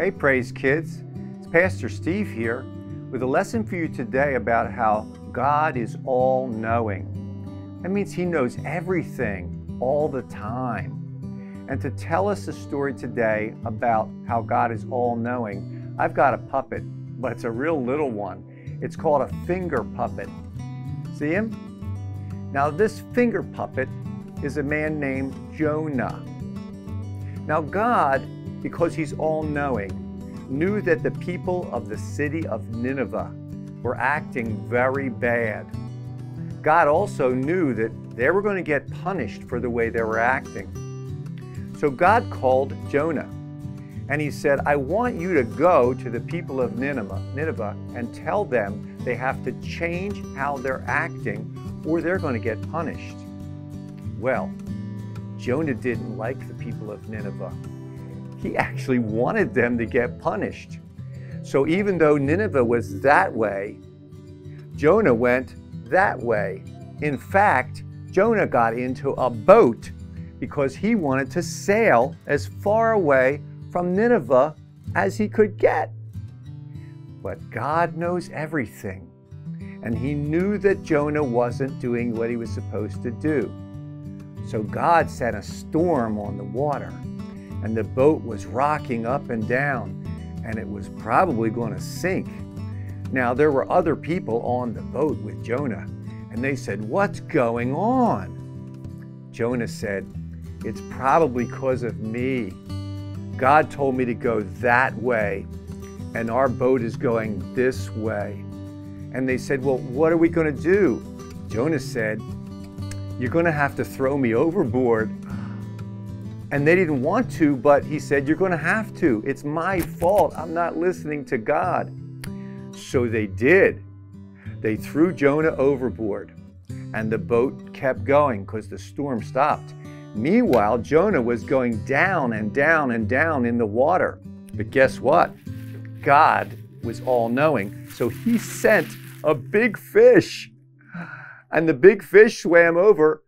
Hey, Praise Kids. It's Pastor Steve here with a lesson for you today about how God is all knowing. That means He knows everything all the time. And to tell us a story today about how God is all knowing, I've got a puppet, but it's a real little one. It's called a finger puppet. See him? Now, this finger puppet is a man named Jonah. Now, God, because He's all knowing, knew that the people of the city of Nineveh were acting very bad. God also knew that they were going to get punished for the way they were acting. So God called Jonah and he said, I want you to go to the people of Nineveh, Nineveh and tell them they have to change how they're acting or they're going to get punished. Well, Jonah didn't like the people of Nineveh. He actually wanted them to get punished. So even though Nineveh was that way, Jonah went that way. In fact, Jonah got into a boat because he wanted to sail as far away from Nineveh as he could get. But God knows everything, and he knew that Jonah wasn't doing what he was supposed to do. So God sent a storm on the water, and the boat was rocking up and down, and it was probably going to sink. Now, there were other people on the boat with Jonah, and they said, What's going on? Jonah said, It's probably because of me. God told me to go that way, and our boat is going this way. And they said, Well, what are we going to do? Jonah said, You're going to have to throw me overboard. And they didn't want to, but he said, You're going to have to. It's my fault. I'm not listening to God. So they did. They threw Jonah overboard, and the boat kept going because the storm stopped. Meanwhile, Jonah was going down and down and down in the water. But guess what? God was all knowing. So he sent a big fish. And the big fish swam over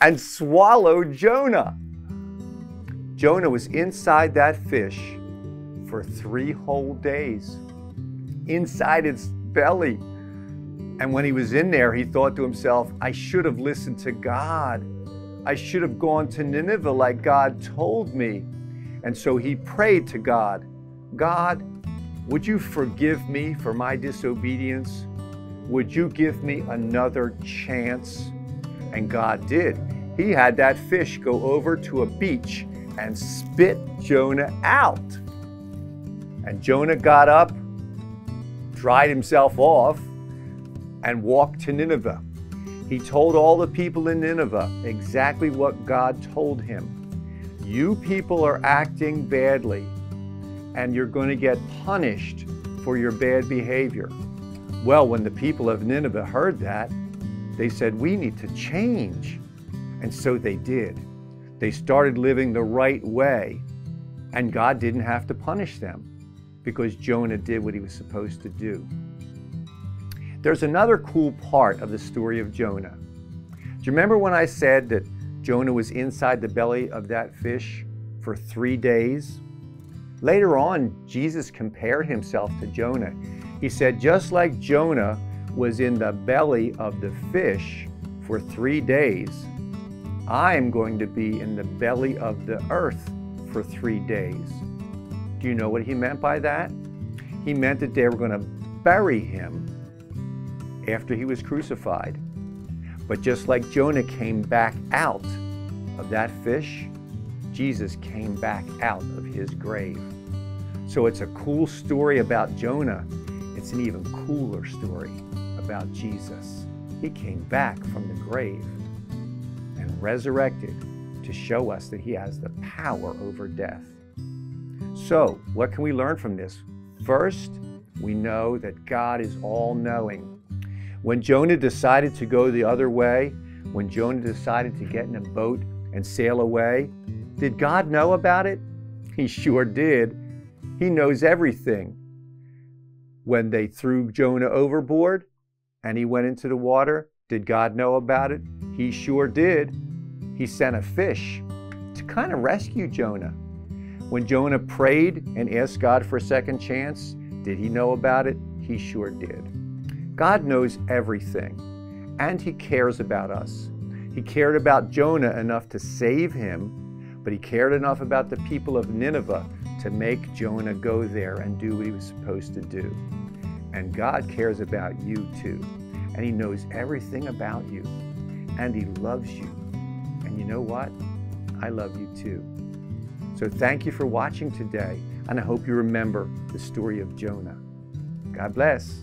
and swallowed Jonah. Jonah was inside that fish for three whole days, inside its belly. And when he was in there, he thought to himself, I should have listened to God. I should have gone to Nineveh like God told me. And so he prayed to God God, would you forgive me for my disobedience? Would you give me another chance? And God did. He had that fish go over to a beach and spit Jonah out. And Jonah got up, dried himself off, and walked to Nineveh. He told all the people in Nineveh exactly what God told him. You people are acting badly, and you're going to get punished for your bad behavior. Well, when the people of Nineveh heard that, they said, We need to change. And so they did. They started living the right way, and God didn't have to punish them because Jonah did what he was supposed to do. There's another cool part of the story of Jonah. Do you remember when I said that Jonah was inside the belly of that fish for three days? Later on, Jesus compared himself to Jonah. He said, just like Jonah was in the belly of the fish for three days, I'm going to be in the belly of the earth for three days. Do you know what he meant by that? He meant that they were going to bury him after he was crucified. But just like Jonah came back out of that fish, Jesus came back out of his grave. So it's a cool story about Jonah. It's an even cooler story about Jesus. He came back from the grave resurrected to show us that he has the power over death. So, what can we learn from this? First, we know that God is all knowing. When Jonah decided to go the other way, when Jonah decided to get in a boat and sail away, did God know about it? He sure did. He knows everything. When they threw Jonah overboard and he went into the water, did God know about it? He sure did. He sent a fish to kind of rescue Jonah. When Jonah prayed and asked God for a second chance, did he know about it? He sure did. God knows everything, and He cares about us. He cared about Jonah enough to save him, but He cared enough about the people of Nineveh to make Jonah go there and do what he was supposed to do. And God cares about you too. And He knows everything about you. And He loves you. And you know what? I love you too. So thank you for watching today. And I hope you remember the story of Jonah. God bless.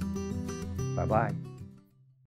Bye bye.